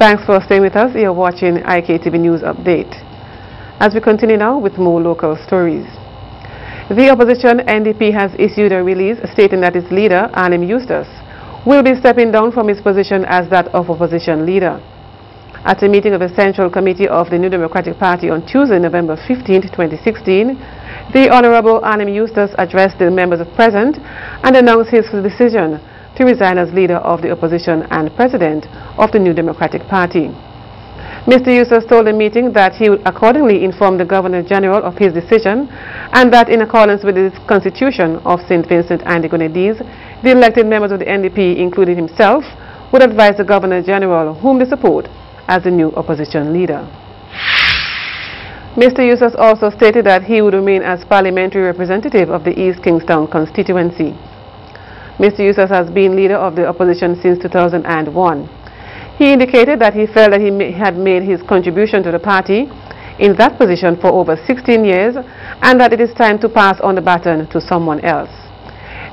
Thanks for staying with us. You're watching IKTV News Update. As we continue now with more local stories. The opposition NDP has issued a release stating that its leader, Arnim Eustace, will be stepping down from his position as that of opposition leader. At a meeting of the Central Committee of the New Democratic Party on Tuesday, November 15, 2016, the Honorable Arnim Eustace addressed the members present and announced his decision to resign as leader of the opposition and president of the New Democratic Party. Mr. Eustace told the meeting that he would accordingly inform the Governor General of his decision and that in accordance with the Constitution of St. Vincent and the Grenadines, the elected members of the NDP, including himself, would advise the Governor General whom they support as the new opposition leader. Mr. Eustace also stated that he would remain as parliamentary representative of the East Kingstown constituency. Mr. Eustace has been leader of the opposition since 2001. He indicated that he felt that he had made his contribution to the party in that position for over 16 years and that it is time to pass on the baton to someone else.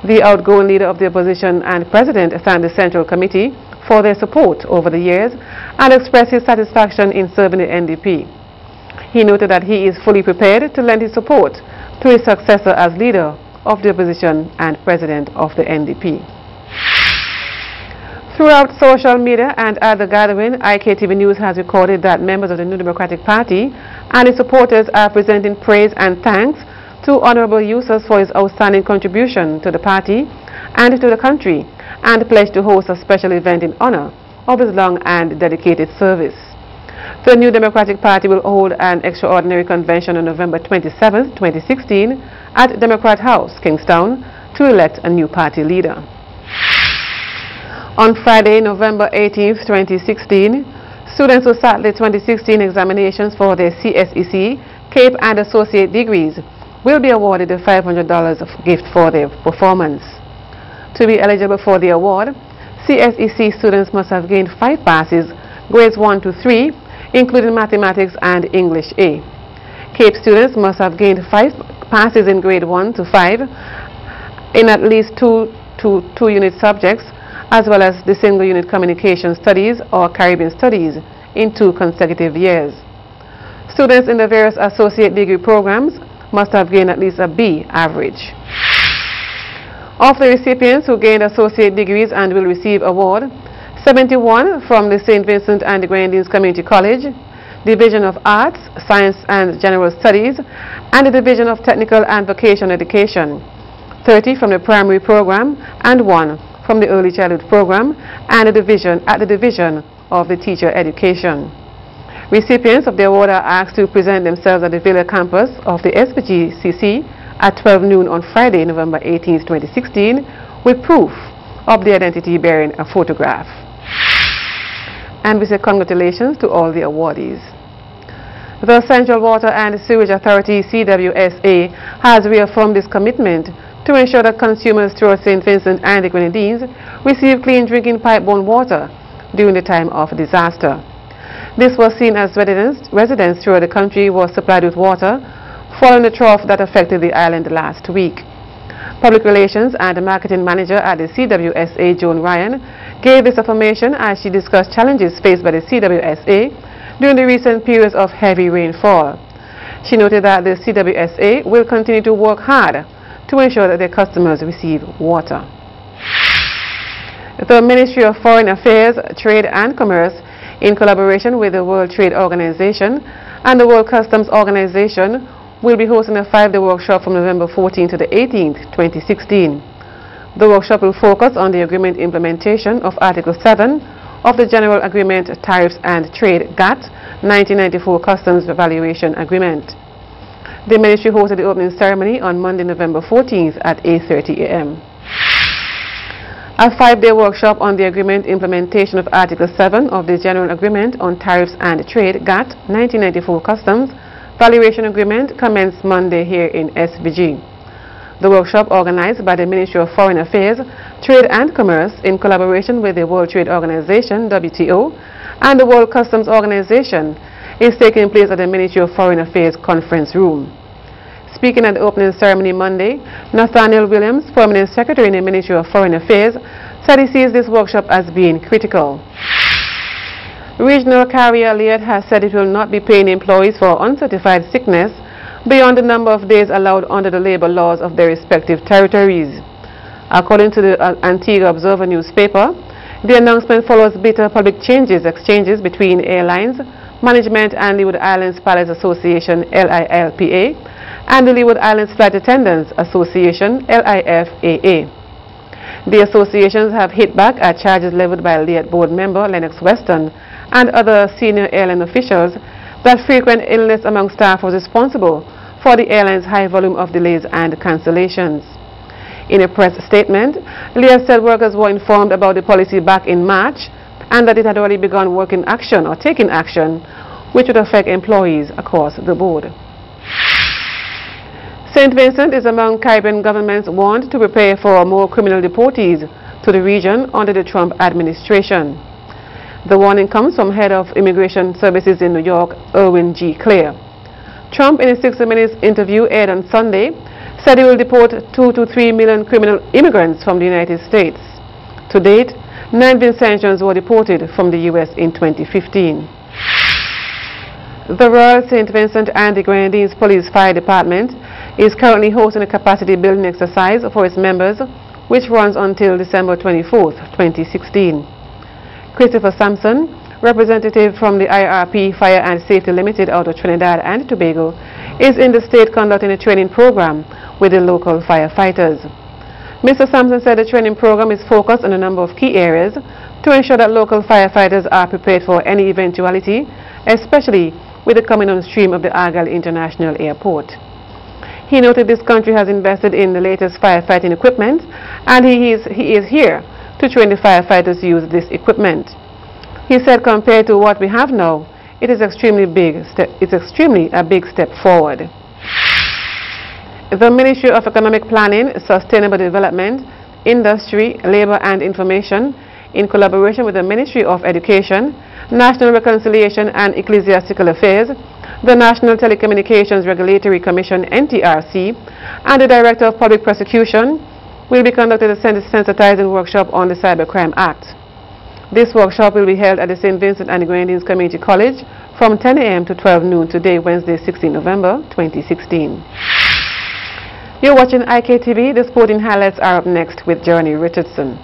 The outgoing leader of the opposition and president thanked the Central Committee for their support over the years and expressed his satisfaction in serving the NDP. He noted that he is fully prepared to lend his support to his successor as leader of the opposition and president of the NDP. Throughout social media and at the gathering, IKTV News has recorded that members of the New Democratic Party and its supporters are presenting praise and thanks to Honorable Eustace for his outstanding contribution to the party and to the country and pledged to host a special event in honor of his long and dedicated service. The New Democratic Party will hold an extraordinary convention on November 27, 2016 at Democrat House, Kingstown, to elect a new party leader. On Friday, November 18, 2016, students who sat the 2016 examinations for their CSEC, CAPE and Associate degrees will be awarded a $500 gift for their performance. To be eligible for the award, CSEC students must have gained five passes, grades 1 to 3, including mathematics and English A. CAPE students must have gained five passes in grade 1 to 5 in at least two two unit subjects as well as the single unit communication studies or Caribbean studies in two consecutive years. Students in the various associate degree programs must have gained at least a B average. Of the recipients who gained associate degrees and will receive award, 71 from the St. Vincent and the Grenadines Community College, Division of Arts, Science and General Studies, and the Division of Technical and Vocational Education, 30 from the primary program, and 1 from the Early Childhood Program and the division, at the Division of the Teacher Education. Recipients of the award are asked to present themselves at the Villa campus of the SVGCC at 12 noon on Friday, November 18, 2016, with proof of the identity bearing a photograph. And we say congratulations to all the awardees. The Central Water and Sewage Authority, CWSA, has reaffirmed its commitment to ensure that consumers throughout St. Vincent and the Grenadines receive clean drinking pipe-borne water during the time of disaster. This was seen as residents, residents throughout the country were supplied with water following the trough that affected the island last week. Public Relations and Marketing Manager at the CWSA, Joan Ryan, gave this information as she discussed challenges faced by the CWSA during the recent periods of heavy rainfall. She noted that the CWSA will continue to work hard to ensure that their customers receive water. The Ministry of Foreign Affairs, Trade and Commerce, in collaboration with the World Trade Organization and the World Customs Organization, will be hosting a five-day workshop from November 14 to the 18th, 2016. The workshop will focus on the agreement implementation of Article 7 of the General Agreement Tariffs and Trade GATT 1994 Customs Valuation Agreement. The ministry hosted the opening ceremony on Monday, November 14th at 8.30 a.m. A five-day workshop on the agreement implementation of Article 7 of the General Agreement on Tariffs and Trade, GATT, 1994 Customs, Valuation Agreement commenced Monday here in SVG. The workshop organized by the Ministry of Foreign Affairs, Trade and Commerce in collaboration with the World Trade Organization, WTO, and the World Customs Organization is taking place at the Ministry of Foreign Affairs Conference Room. Speaking at the opening ceremony Monday, Nathaniel Williams, Permanent Secretary in the Ministry of Foreign Affairs, said he sees this workshop as being critical. Regional carrier Liat has said it will not be paying employees for uncertified sickness beyond the number of days allowed under the labor laws of their respective territories. According to the Antigua Observer newspaper, the announcement follows bitter public changes exchanges between airlines, management and Leeward Islands Pilots Association LILPA and the Leeward Islands Flight Attendants Association LIFAA. The associations have hit back at charges leveled by Liat board member Lennox Weston and other senior airline officials that frequent illness among staff was responsible for the airline's high volume of delays and cancellations. In a press statement, LIAT said workers were informed about the policy back in March and that it had already begun working action or taking action which would affect employees across the board. St. Vincent is among Caribbean governments warned to prepare for more criminal deportees to the region under the Trump administration. The warning comes from head of Immigration Services in New York, Irwin G. Clare. Trump, in a 60 Minutes interview aired on Sunday, said he will deport 2 to 3 million criminal immigrants from the United States. To date, 19 Vincentians were deported from the U.S. in 2015. The Royal St. Vincent and the Grenadines Police Fire Department is currently hosting a capacity building exercise for its members, which runs until December 24, 2016. Christopher Sampson, representative from the IRP Fire and Safety Limited out of Trinidad and Tobago, is in the state conducting a training program with the local firefighters. Mr. Sampson said the training program is focused on a number of key areas to ensure that local firefighters are prepared for any eventuality, especially with the coming on stream of the Argyle International Airport. He noted this country has invested in the latest firefighting equipment and he is, he is here to train the firefighters to use this equipment. He said compared to what we have now, it is extremely big step, it's extremely a big step forward. The Ministry of Economic Planning, Sustainable Development, Industry, Labor and Information, in collaboration with the Ministry of Education, National Reconciliation and Ecclesiastical Affairs, the National Telecommunications Regulatory Commission, NTRC, and the Director of Public Prosecution, will be conducted a sensitizing workshop on the Cybercrime Act. This workshop will be held at the St. Vincent and the Grenadines Community College from 10 a.m. to 12 noon today, Wednesday, 16 November 2016. You're watching IKTV. The sporting highlights are up next with Johnny Richardson.